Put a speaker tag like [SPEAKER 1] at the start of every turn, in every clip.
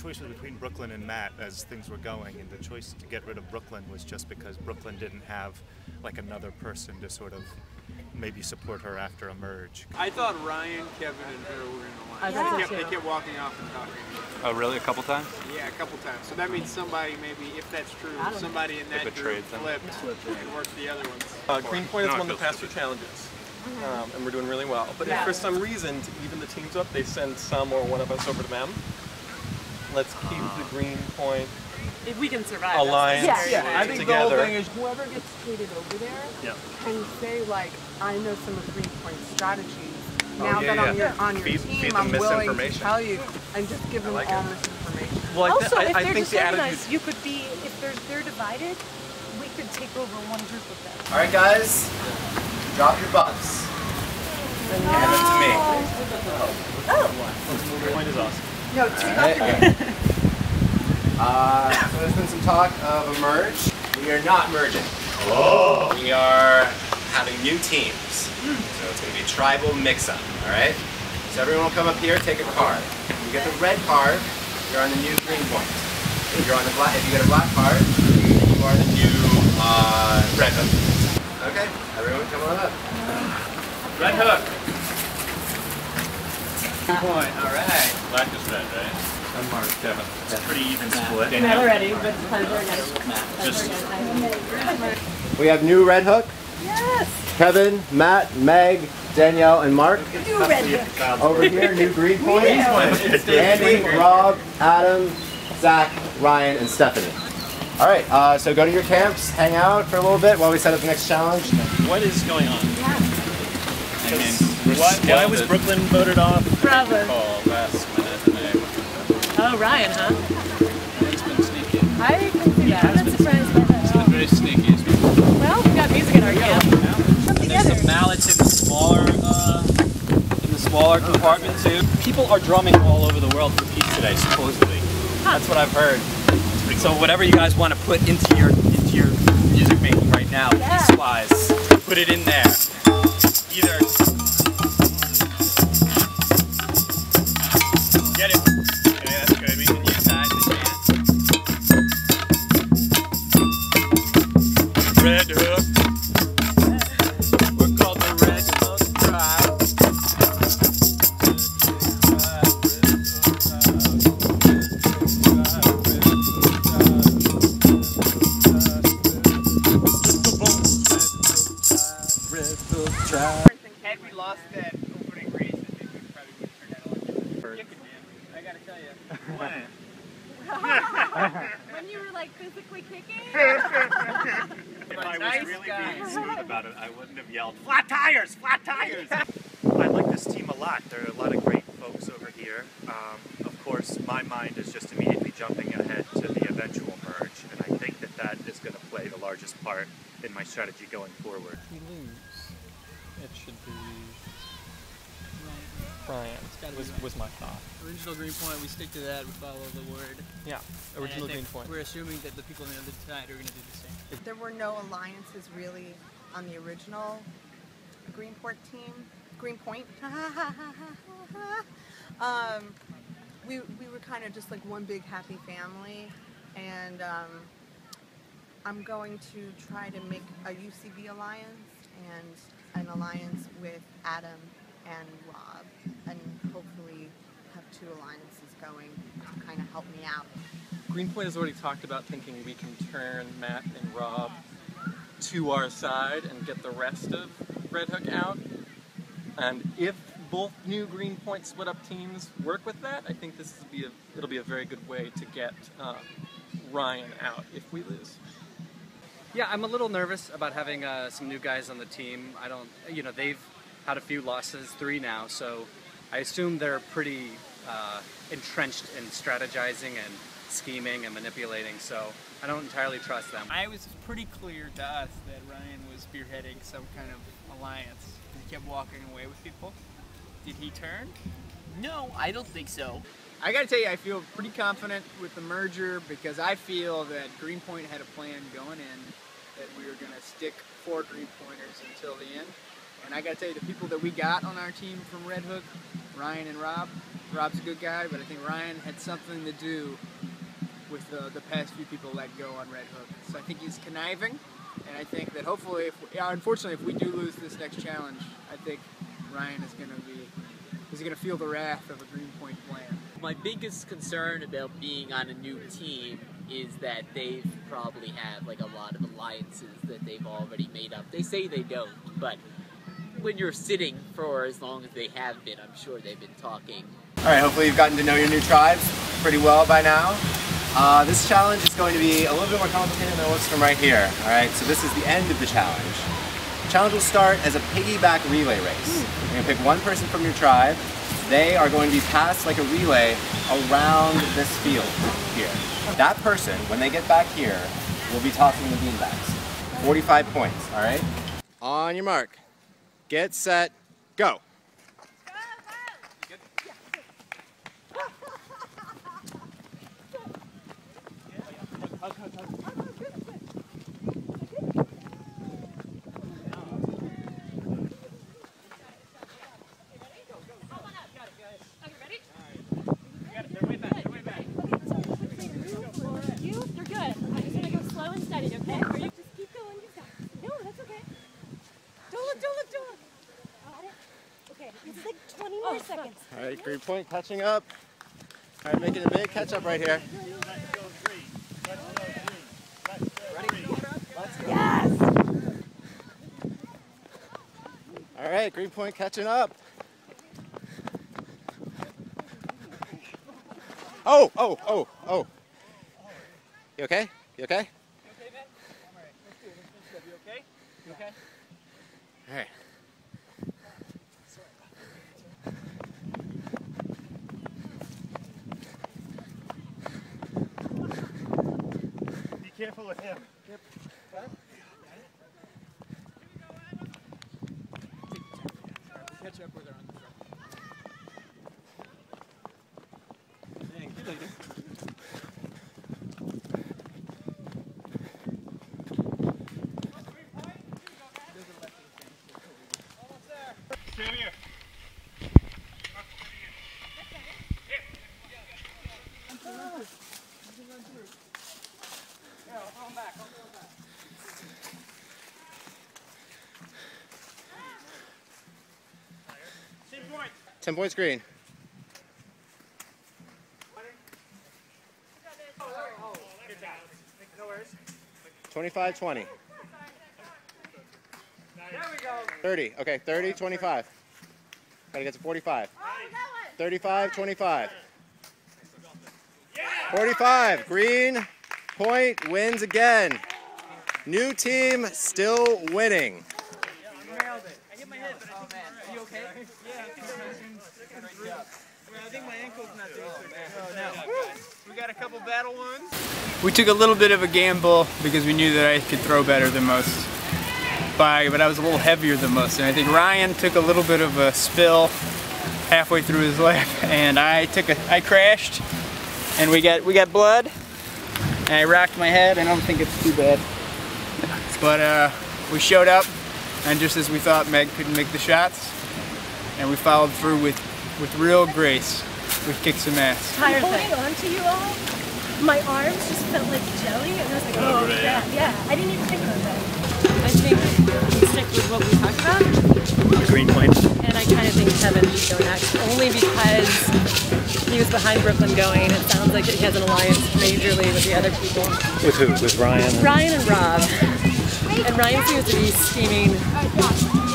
[SPEAKER 1] choice was between Brooklyn and Matt as things were going, and the choice to get rid of Brooklyn was just because Brooklyn didn't have like another person to sort of maybe support her after a merge.
[SPEAKER 2] I thought Ryan, Kevin, and her were in the line.
[SPEAKER 3] I thought
[SPEAKER 2] they, kept,
[SPEAKER 3] too.
[SPEAKER 2] they kept walking off and talking.
[SPEAKER 4] Oh, really? A couple times?
[SPEAKER 2] Yeah, a couple times. So that means somebody, maybe, if that's true,
[SPEAKER 3] Adam.
[SPEAKER 2] somebody in that group
[SPEAKER 4] betrayed them.
[SPEAKER 2] flipped and worked the other ones.
[SPEAKER 5] Uh, Greenpoint
[SPEAKER 4] No,
[SPEAKER 5] has
[SPEAKER 4] it
[SPEAKER 5] won the past two challenges, um, and we're doing really well. But
[SPEAKER 3] Yeah.
[SPEAKER 5] if for some reason to even the teams up, they send some or one of us over to them. Let's keep the Greenpoint
[SPEAKER 6] If we can survive.
[SPEAKER 5] alliance
[SPEAKER 3] Yeah.
[SPEAKER 7] Yeah, I think the whole
[SPEAKER 5] together.
[SPEAKER 7] thing is
[SPEAKER 3] Whoever gets traded over there
[SPEAKER 1] Yeah.
[SPEAKER 3] can say like, I know some of green point strategies.
[SPEAKER 5] Oh,
[SPEAKER 3] Now
[SPEAKER 5] yeah,
[SPEAKER 3] that I'm
[SPEAKER 5] yeah.
[SPEAKER 3] on your
[SPEAKER 5] Feed-
[SPEAKER 3] team,
[SPEAKER 5] feed
[SPEAKER 3] I'm willing to tell you and just give them
[SPEAKER 5] like
[SPEAKER 3] all
[SPEAKER 5] it.
[SPEAKER 3] misinformation.
[SPEAKER 5] Well, I, thi-
[SPEAKER 6] Also,
[SPEAKER 5] I,
[SPEAKER 6] if
[SPEAKER 5] I
[SPEAKER 6] they're
[SPEAKER 5] think the attitude.
[SPEAKER 6] disorganized, you could be, if they're, they're divided, we could take over one group of them.
[SPEAKER 8] All right, guys, drop your bucks. Hand them to me. Oh.
[SPEAKER 1] Point is awesome.
[SPEAKER 3] No, two
[SPEAKER 8] All right. Uh, so there's been some talk of a merge. We are not merging. Oh. We are having new teams. So it's going to be a tribal mix-up. All right. So everyone will come up here, take a card. If you get the red card, you're on the new green point. If you're on the black, if you get a black card, you are the new uh, red hook. Okay. Everyone, come on up. Red hook. Two point. All right.
[SPEAKER 4] Black is red, right? I'm Mark, Kevin.
[SPEAKER 1] It's pretty even split.
[SPEAKER 6] Never ready, but pleasure again.
[SPEAKER 8] We have new red hook.
[SPEAKER 6] Yes!
[SPEAKER 8] Kevin, Matt, Meg, Danielle, and Mark.
[SPEAKER 6] You red hook.
[SPEAKER 8] Over here, new green point. Andy, Rob, Adam, Zach, Ryan, and Stephanie. All right, uh, so go to your camps, hang out for a little bit while we set up the next challenge.
[SPEAKER 1] What is going on?
[SPEAKER 4] I mean,
[SPEAKER 1] Why, why was Brooklyn voted off?
[SPEAKER 6] Bravo.
[SPEAKER 4] call last minute and I
[SPEAKER 6] Oh, Ryan, huh?
[SPEAKER 4] it's been sneaky.
[SPEAKER 6] I can see that. I'm not surprised by that at all.
[SPEAKER 4] Very sneaky.
[SPEAKER 6] Well, we've got music in our camp. Come
[SPEAKER 9] There's some mallets in the smaller, uh, in the smaller compartment too. People are drumming all over the world for peace today, supposedly. That's what I've heard. So whatever you guys want to put into your into your music making right now,
[SPEAKER 6] Yeah.
[SPEAKER 9] peace-wise, put it in there. Either
[SPEAKER 2] Had we lost that opening race, I think we probably would have turned out like that. Kicking, man. I gotta tell you.
[SPEAKER 6] when you were like physically kicking?
[SPEAKER 1] If I was
[SPEAKER 2] Nice
[SPEAKER 1] really
[SPEAKER 2] guy.
[SPEAKER 1] being smooth about it, I wouldn't have yelled, flat tires, flat tires! I like this team a lot. There are a lot of great folks over here. Um, of course, my mind is just immediately jumping ahead to the eventual merge, and I think that that is going to play the largest part in my strategy going forward.
[SPEAKER 5] we lose, it should be Brian.
[SPEAKER 7] gotta be
[SPEAKER 5] Was,
[SPEAKER 7] Ryan.
[SPEAKER 5] was my thought.
[SPEAKER 7] Original green point, we stick to that, we follow the word.
[SPEAKER 5] Yeah, original
[SPEAKER 7] think
[SPEAKER 5] green point.
[SPEAKER 7] We're assuming that the people on the other side are going to do the same.
[SPEAKER 3] There were no alliances really on the original Greenport team. Greenpoint. um, we, we were kind of just like one big happy family, and um, I'm going to try to make a UCB alliance and an alliance with Adam and Rob, and hopefully have two alliances going to kind of help me out.
[SPEAKER 5] Greenpoint has already talked about thinking we can turn Matt and Rob to our side and get the rest of Red Hook out. And if both new Greenpoint split up teams work with that, I think this will be a, it'll be a very good way to get uh, Ryan out if we lose.
[SPEAKER 10] Yeah, I'm a little nervous about having uh, some new guys on the team. I don't, you know, they've had a few losses, three now, so I assume they're pretty uh, entrenched in strategizing and scheming and manipulating. So I don't entirely trust them.
[SPEAKER 2] I was pretty clear to us that Ryan was spearheading some kind of alliance. He kept walking away with people. Did he turn?
[SPEAKER 7] No, I don't think so.
[SPEAKER 2] I gotta tell you, I feel pretty confident with the merger because I feel that Greenpoint had a plan going in that we were gonna stick four Greenpointers until the end. And I gotta tell you, the people that we got on our team from Red Hook, Ryan and Rob, Rob's a good guy, but I think Ryan had something to do with the, the past few people let go on Red Hook. So I think he's conniving, and I think that hopefully, if we, unfortunately, if we do lose this next challenge, I think Ryan is going to be is going to feel the wrath of a Greenpoint plan.
[SPEAKER 7] My biggest concern about being on a new team is that they've probably have like a lot of alliances that they've already made up. They say they don't, but when you're sitting for as long as they have been, I'm sure they've been talking.
[SPEAKER 8] All right, hopefully you've gotten to know your new tribes pretty well by now. Uh, this challenge is going to be a little bit more complicated than it looks from right here. All right, so this is the end of the challenge. The challenge will start as a piggyback relay race. Hmm. You're gonna pick one person from your tribe. They are going to be passed like a relay around this field here. That person, when they get back here, will be tossing the beanbags. 45 points, all right? On your mark, get set, go.
[SPEAKER 11] You, you're good. I'm just gonna go slow and steady, okay? Or you just keep going. You got it. No, that's okay. Don't look, don't look, don't look. Got it? Okay, this is like 20 more seconds.
[SPEAKER 8] All right, Green Point catching up. All right, making a big catch up right here.
[SPEAKER 11] Yes!
[SPEAKER 8] All right, Green Point catching up. Oh, oh, oh, oh. You okay? You okay? All right.
[SPEAKER 1] Be careful with him.
[SPEAKER 2] Catch up with her on the front.
[SPEAKER 1] Stand here. Ten points.
[SPEAKER 8] 10 points green. 25, 20.
[SPEAKER 1] There we go.
[SPEAKER 8] 30. Okay, 30, 25. Gotta get to 45. 35, 25. 45. Green Point wins again. New team still winning.
[SPEAKER 2] We took a little bit of a gamble because we knew that I could throw better than most. By, but I was a little heavier than most. And I think Ryan took a little bit of a spill halfway through his lap, and I took a, I crashed, and we got we got blood, and I racked my head. I don't think it's too bad, but uh, we showed up, and just as we thought, Meg couldn't make the shots, and we followed through with with real grace. We kicked some ass.
[SPEAKER 11] I'm holding on to you all. My arms just felt like jelly, and I was like, oh, yeah, yeah. I didn't even think about that.
[SPEAKER 12] I think we stick with what we talked about,
[SPEAKER 1] Green Point.
[SPEAKER 12] and I kind of think Kevin should go next, only because he was behind Brooklyn going. It sounds like he has an alliance majorly with the other people.
[SPEAKER 1] With who? With Ryan?
[SPEAKER 12] Ryan and Rob. And Ryan seems to be scheming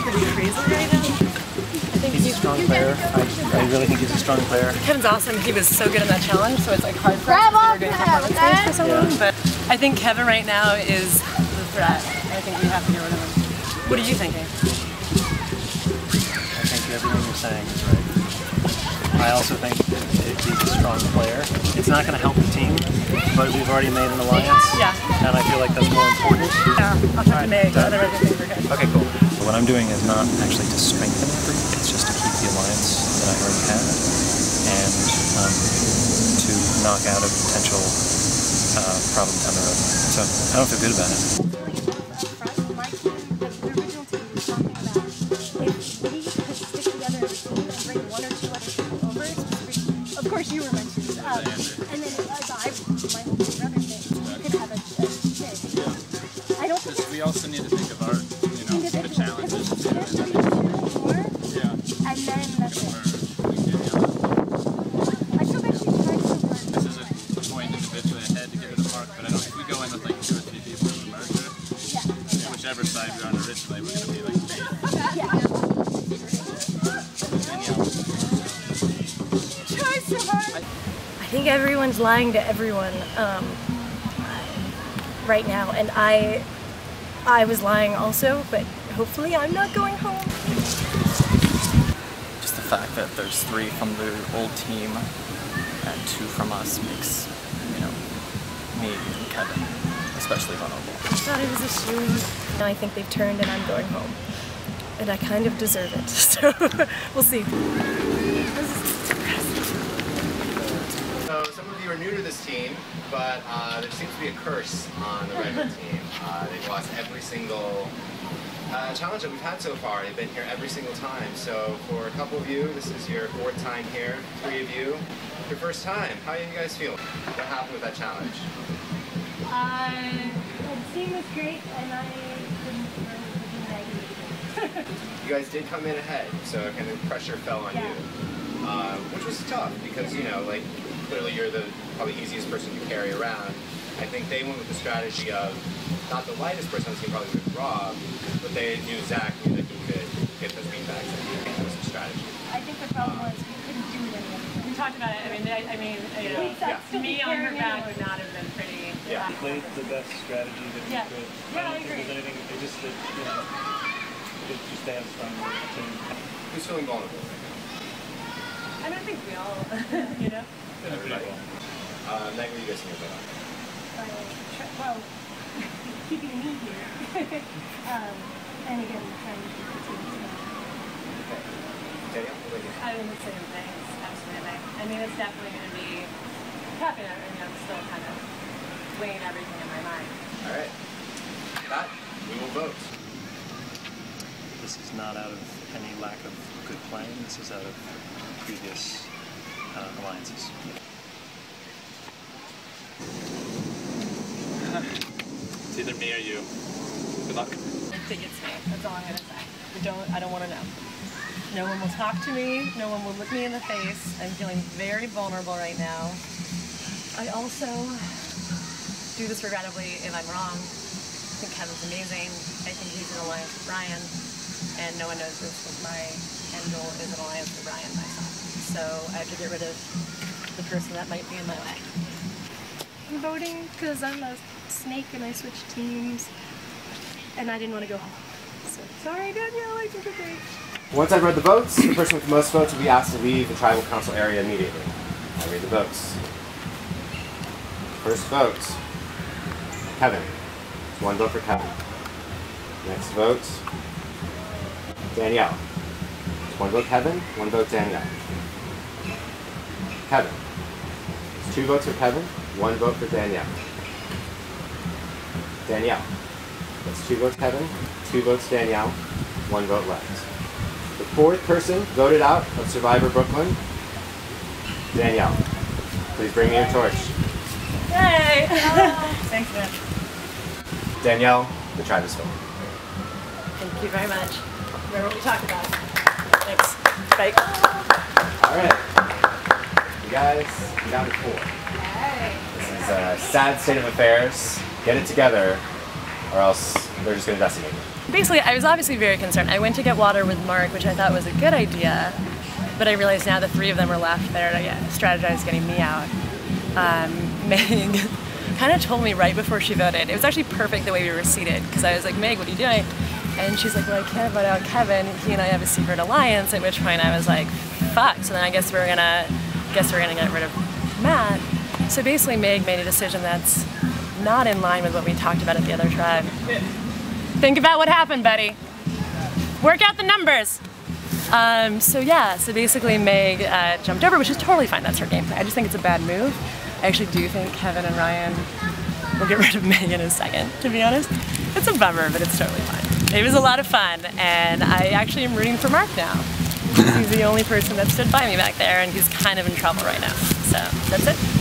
[SPEAKER 12] pretty crazy right now. I think
[SPEAKER 1] He's a strong player. I, I really think he's a strong player.
[SPEAKER 12] Kevin's awesome. He was so good in that challenge, so it's like hard for us to we were doing performance for so long. But I think Kevin right now is the threat. I think we have to get rid of him. What are you thinking?
[SPEAKER 1] I think everything you're saying is right. I also think that he's a strong player. It's not going to help the team, but we've already made an alliance.
[SPEAKER 12] Yeah.
[SPEAKER 1] And I feel like that's more important.
[SPEAKER 12] Yeah, I'll talk to Meg.
[SPEAKER 1] done.
[SPEAKER 12] Otherwise, I think we're good.
[SPEAKER 1] Okay, cool. What I'm doing is not actually to strengthen the group, it's just to keep the alliance that I already have and um, to knock out a potential uh, problem down the road. So I don't feel good about it.
[SPEAKER 11] on originally, we're going to be like I think everyone's lying to everyone um, right now, and I, I was lying also, but hopefully I'm not going home.
[SPEAKER 13] Just the fact that there's three from the old team and two from us makes, you know, me and Kevin especially vulnerable.
[SPEAKER 11] I thought it was a shoe. Now I think they've turned and I'm going home. And I kind of deserve it, so we'll see.
[SPEAKER 8] So some of you are new to this team, but uh, there seems to be a curse on the Red Hook team. Uh, they've lost every single uh, challenge that we've had so far. They've been here every single time. So for a couple of you, this is your fourth time here. Three of you, your first time. How are you guys feeling? What happened with that challenge?
[SPEAKER 11] The team was great, and I didn't run
[SPEAKER 8] You guys did come in ahead, so kind of pressure fell on you, uh, which was tough because you know, like clearly you're the probably easiest person to carry around. I think they went with the strategy of not the lightest person on the team, probably with Rob, but they knew Zach knew that he could get those beanbags. I think that was the strategy.
[SPEAKER 6] I think the problem was we couldn't do it anymore.
[SPEAKER 12] We talked about it. I mean, I, I mean, you know,
[SPEAKER 6] Yeah.
[SPEAKER 12] me on her back would not have been pretty.
[SPEAKER 8] Yeah.
[SPEAKER 12] uh,
[SPEAKER 14] played the best strategy that
[SPEAKER 12] Yeah.
[SPEAKER 14] we could.
[SPEAKER 12] Yeah, I
[SPEAKER 14] don't think
[SPEAKER 12] agree.
[SPEAKER 14] there's anything, it just, that, you know, it just to have fun with the team.
[SPEAKER 8] Who's feeling vulnerable right now?
[SPEAKER 12] I don't think we all, you know.
[SPEAKER 8] Everybody. Uh, Meg, what are you guys thinking about?
[SPEAKER 6] Uh, tr- well, keeping me here. um, and again, trying to keep the team together.
[SPEAKER 8] Danielle, what about you?
[SPEAKER 12] I mean, the same things, absolutely. I mean, it's definitely going to be tough, and you know, I'm still kind of weighing everything in my mind.
[SPEAKER 8] All right. That we will vote.
[SPEAKER 14] This is not out of any lack of good playing, this is out of previous uh, alliances.
[SPEAKER 4] It's either me or you. Good luck.
[SPEAKER 12] I think it's me. That's all I'm going to say. I don't, I don't want to know. No one will talk to me. No one will look me in the face. I'm feeling very vulnerable right now. I also do this regrettably if I'm wrong. I think Kevin's amazing. I think he's in alliance with Brian. And no one knows this, but my end goal is an alliance with Brian myself. So I have to get rid of the person that might be in my way.
[SPEAKER 11] I'm voting because I'm a snake and I switched teams. And I didn't want to go home. So sorry, Danielle, I think you're great.
[SPEAKER 8] Once I've read the votes, the person with the most votes will be asked to leave the tribal council area immediately. I read the votes. First vote, Kevin. One vote for Kevin. Next vote, Danielle. One vote Kevin, one vote Danielle. Kevin. It's two votes for Kevin, one vote for Danielle. Danielle. That's two votes Kevin, two votes Danielle, one vote left. The fourth person voted out of Survivor Brooklyn, Danielle. Please bring me your torch.
[SPEAKER 12] Hey! Thanks, man.
[SPEAKER 8] Danielle, the tribe is filled.
[SPEAKER 12] Thank you very much. Remember what we talked about. Thanks. Bye.
[SPEAKER 8] All right. You guys, you're down to four. This is a sad state of affairs. Get it together, or else they're just going to decimate you.
[SPEAKER 12] Basically, I was obviously very concerned. I went to get water with Mark, which I thought was a good idea, but I realized now the three of them were left there to yeah, strategize getting me out. Um, Meg kind of told me right before she voted. It was actually perfect the way we were seated because I was like, Meg, what are you doing? And she's like, well, I can't vote out Kevin. He and I have a secret alliance. At which point I was like, fuck. So then I guess we're gonna, guess we're gonna get rid of Matt. So basically, Meg made a decision that's not in line with what we talked about at the other tribe. Think about what happened, Betty. Work out the numbers. Um, so yeah, so basically Meg uh, jumped over, which is totally fine. That's her game plan. I just think it's a bad move. I actually do think Kevin and Ryan will get rid of Meg in a second, to be honest. It's a bummer, but it's totally fine. It was a lot of fun, and I actually am rooting for Mark now. He's the only person that stood by me back there, and he's kind of in trouble right now. So that's it.